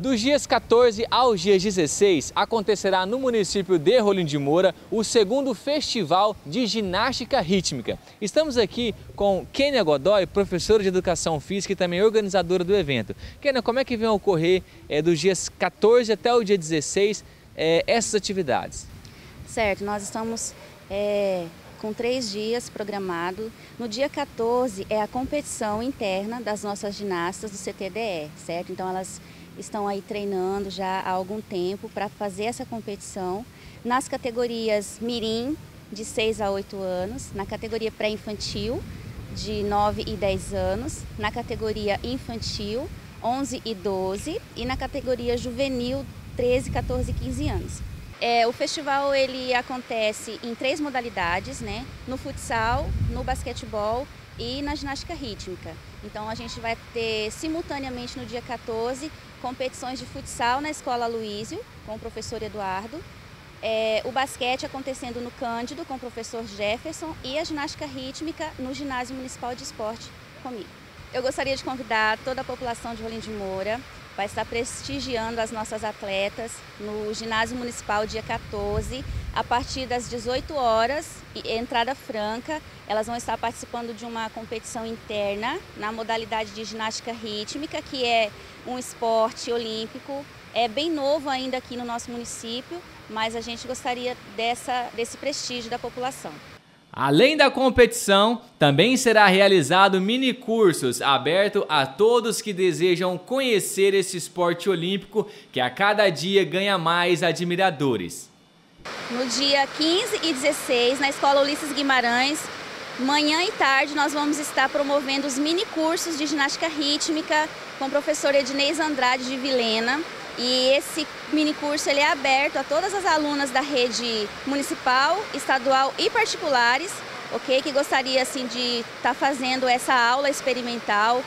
Dos dias 14 aos dias 16, acontecerá no município de Rolim de Moura o segundo Festival de Ginástica Rítmica. Estamos aqui com Kênia Godoy, professora de Educação Física e também organizadora do evento. Kênia, como é que vem a ocorrer é, dos dias 14 até o dia 16 é, essas atividades? Certo, nós estamos é, com três dias programado. No dia 14 é a competição interna das nossas ginastas do CTDE, certo? Então elas estão aí treinando já há algum tempo para fazer essa competição nas categorias Mirim, de 6 a 8 anos, na categoria pré-infantil, de 9 e 10 anos, na categoria infantil, 11 e 12 e na categoria juvenil, 13, 14 e 15 anos. É, o festival ele acontece em três modalidades, né? No futsal, no basquetebol e na ginástica rítmica. Então a gente vai ter simultaneamente no dia 14 competições de futsal na Escola Luísio, com o professor Eduardo, é, o basquete acontecendo no Cândido, com o professor Jefferson, e a ginástica rítmica no Ginásio Municipal de Esporte, comigo. Eu gostaria de convidar toda a população de Rolim de Moura vai estar prestigiando as nossas atletas no Ginásio Municipal dia 14, a partir das 18 horas, entrada franca. Elas vão estar participando de uma competição interna na modalidade de ginástica rítmica, que é um esporte olímpico. É bem novo ainda aqui no nosso município, mas a gente gostaria dessa, desse prestígio da população. Além da competição, também será realizado mini cursos aberto a todos que desejam conhecer esse esporte olímpico que a cada dia ganha mais admiradores. No dia 15 e 16, na Escola Ulisses Guimarães, manhã e tarde, nós vamos estar promovendo os mini cursos de ginástica rítmica com o professor Ednei Andrade de Vilena. E esse mini curso ele é aberto a todas as alunas da rede municipal, estadual e particulares, ok? Que gostaria assim de estar tá fazendo essa aula experimental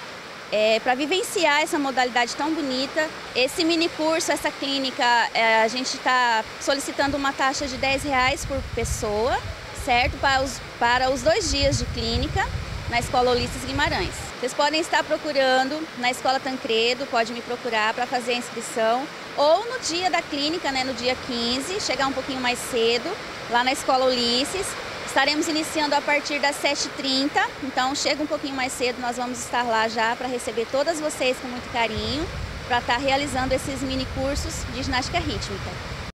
é, para vivenciar essa modalidade tão bonita. Esse mini curso, essa clínica, é, a gente está solicitando uma taxa de 10 reais por pessoa, certo? Para os, para os dois dias de clínica na Escola Ulisses Guimarães. Vocês podem estar procurando na Escola Tancredo, pode me procurar para fazer a inscrição, ou no dia da clínica, né, no dia 15, chegar um pouquinho mais cedo, lá na Escola Ulisses. Estaremos iniciando a partir das 7h30, então chega um pouquinho mais cedo, nós vamos estar lá já para receber todas vocês com muito carinho, para estar realizando esses mini cursos de ginástica rítmica.